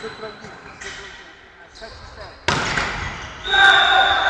Сопроводите, сопроводите. Сейчас, сейчас.